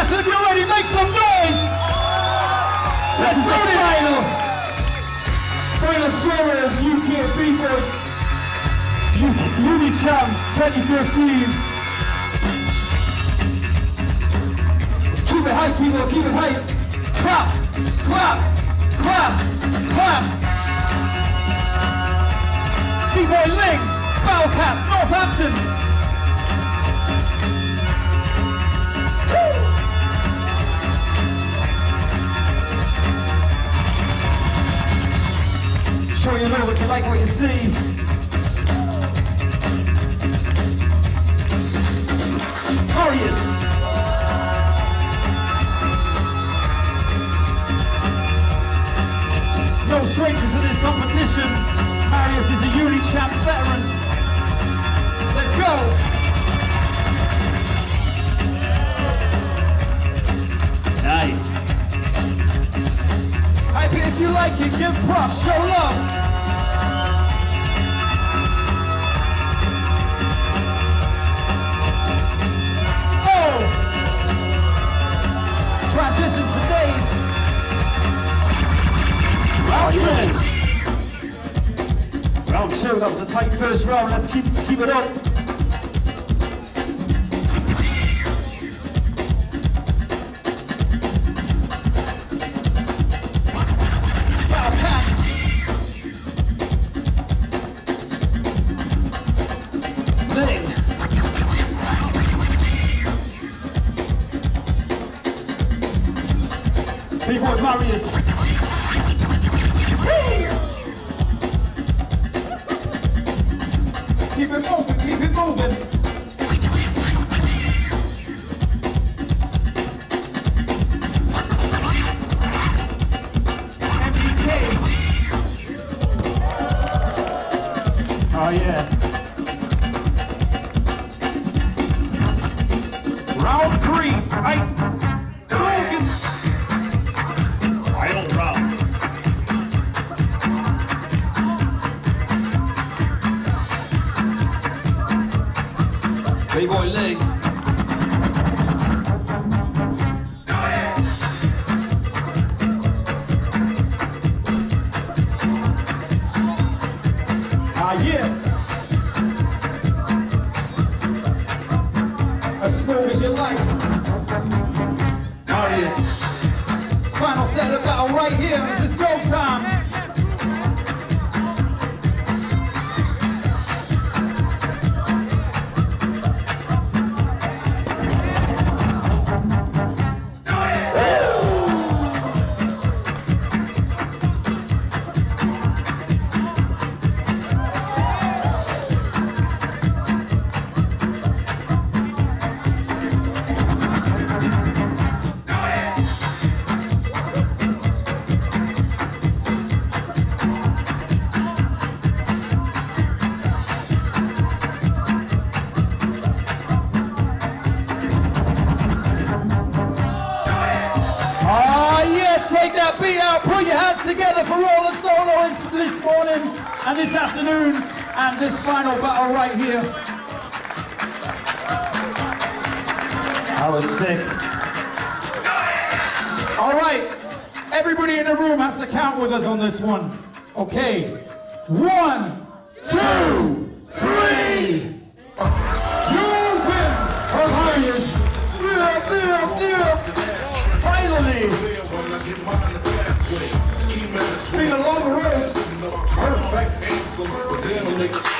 Bowcats, if you're ready, make some noise! Let's do this! Final, final Showers UK Freeport Uni Champs 2015. Keep it hype, people, keep it hype. Clap, clap, clap, clap. B-Boy Ling, Bowcats, Northampton. Like what you see. Glorious. No strangers in this competition. Marius is a Uni Champs veteran. Let's go. Nice. Hype it if you like it, give props, show love. That was a tight first round. Let's keep keep it up. Marius. Oh yeah. Round three, right? Logan. Final round. B-Boy Lee. Marius. Final set of battle right here. This is go time. Take that beat out, put your hands together for all the soloists this morning and this afternoon and this final battle right here. I was sick. All right, everybody in the room has to count with us on this one. Okay, one, two, three. It's been a long race. Perfect.